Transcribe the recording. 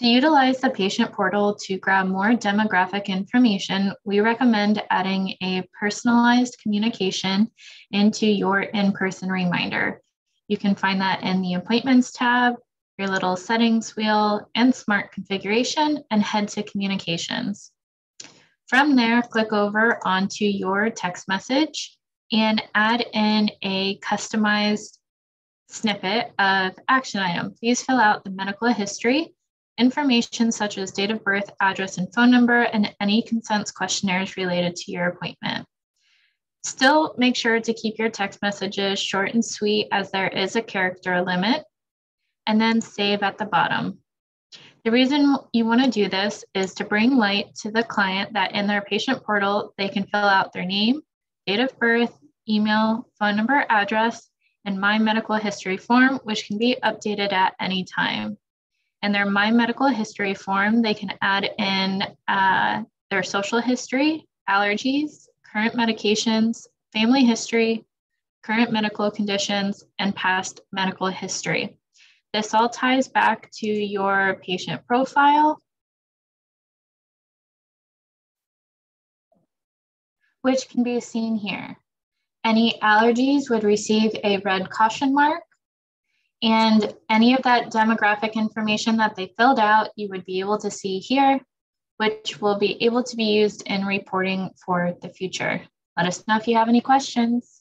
To utilize the patient portal to grab more demographic information, we recommend adding a personalized communication into your in-person reminder. You can find that in the appointments tab, your little settings wheel, and smart configuration, and head to communications. From there, click over onto your text message and add in a customized snippet of action item. Please fill out the medical history information such as date of birth, address, and phone number, and any consents questionnaires related to your appointment. Still, make sure to keep your text messages short and sweet as there is a character limit, and then save at the bottom. The reason you want to do this is to bring light to the client that in their patient portal, they can fill out their name, date of birth, email, phone number, address, and My Medical History form, which can be updated at any time in their My Medical History form, they can add in uh, their social history, allergies, current medications, family history, current medical conditions, and past medical history. This all ties back to your patient profile, which can be seen here. Any allergies would receive a red caution mark. And any of that demographic information that they filled out, you would be able to see here, which will be able to be used in reporting for the future. Let us know if you have any questions.